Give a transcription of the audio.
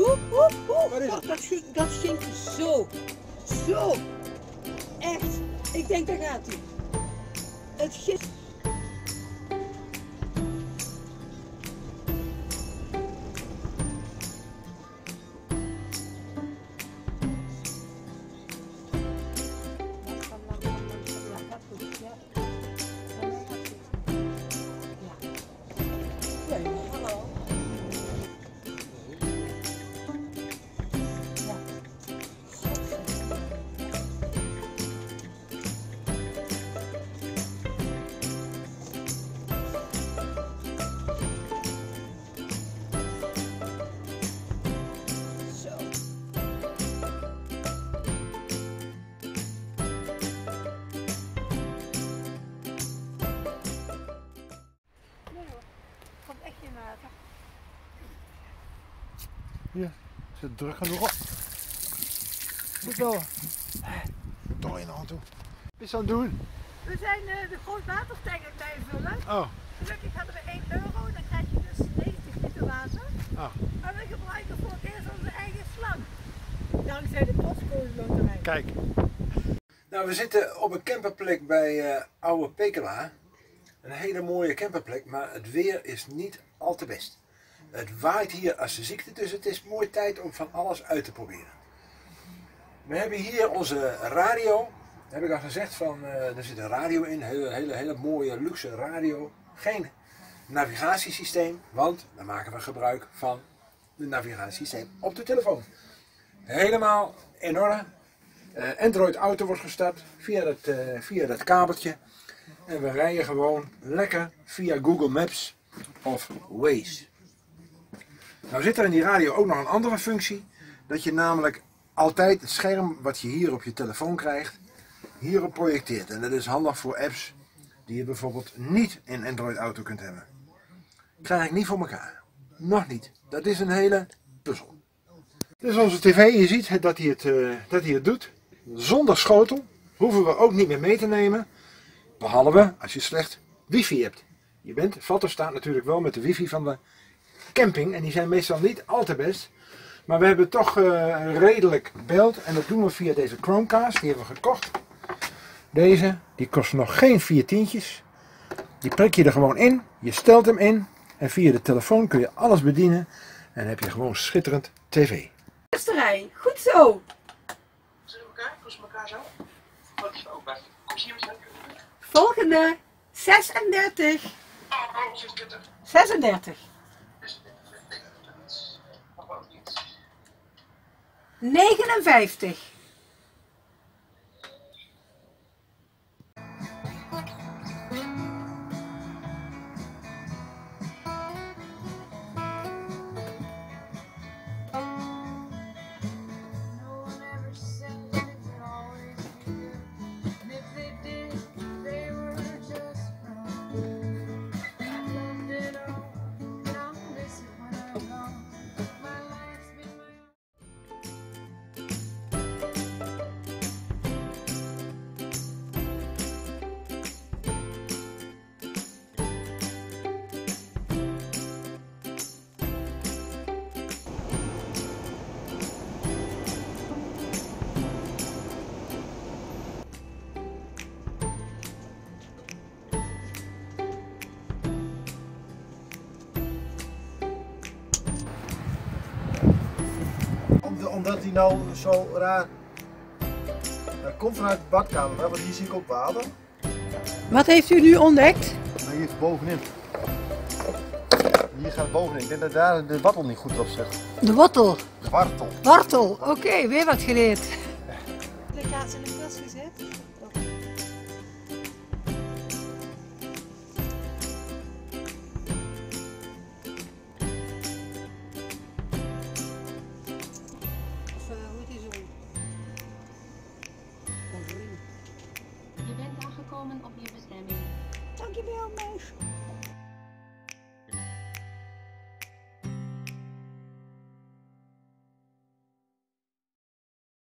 Oeh, oeh, oeh. Wat is het? dat, dat stinkt zo. Zo. Echt. Ik denk, daar gaat hij. Het gist. Zit druk genoeg op. Moet wel. Toch in de hand toe. Wat is aan het doen? We zijn eh, de grootwatertank aan het bijvullen. Oh, Gelukkig hadden we 1 euro, dan krijg je dus 90 liter water. Ah. Maar we gebruiken voor het eerst onze eigen slang. Dankzij de postcode loterij. kijk. Nou, we zitten op een camperplek bij eh, Oude Pekela. Een hele mooie camperplek, maar het weer is niet al te best. Het waait hier als de ziekte, dus het is mooi tijd om van alles uit te proberen. We hebben hier onze radio. Heb ik al gezegd, van, eh, er zit een radio in, hele, hele, hele mooie luxe radio. Geen navigatiesysteem, want dan maken we gebruik van het navigatiesysteem op de telefoon. Helemaal in orde. Eh, Android Auto wordt gestart via dat, eh, via dat kabeltje. En we rijden gewoon lekker via Google Maps of Waze. Nou zit er in die radio ook nog een andere functie. Dat je namelijk altijd het scherm wat je hier op je telefoon krijgt, hierop projecteert. En dat is handig voor apps die je bijvoorbeeld niet in Android Auto kunt hebben. Krijg ik niet voor elkaar. Nog niet. Dat is een hele puzzel. Dit is onze tv. Je ziet dat hij het, eh, dat hij het doet. Zonder schotel. Hoeven we ook niet meer mee te nemen. Behalve als je slecht wifi hebt. Je bent, Vatter staat natuurlijk wel met de wifi van de camping. En die zijn meestal niet al te best. Maar we hebben toch eh, redelijk beeld. En dat doen we via deze Chromecast. Die hebben we gekocht. Deze, die kost nog geen vier tientjes. Die prik je er gewoon in. Je stelt hem in. En via de telefoon kun je alles bedienen. En heb je gewoon schitterend tv. Eerste rij. Goed zo. Zullen we elkaar? Kost elkaar zo? Wat is ook best? Kom hier met Volgende. 36. Oh, oh, 26. 36. Nog ook niet. 59. Omdat hij nou zo raar. Hij komt vanuit de badkamer, hè, want hier zie ik ook water. Wat heeft u nu ontdekt? Hier is bovenin. Hier gaat het bovenin. Ik denk dat daar de wattel niet goed op zit. De wortel. De wartel. Wortel. Oké, weer wat geleerd. De kaas in de kast gezet. information.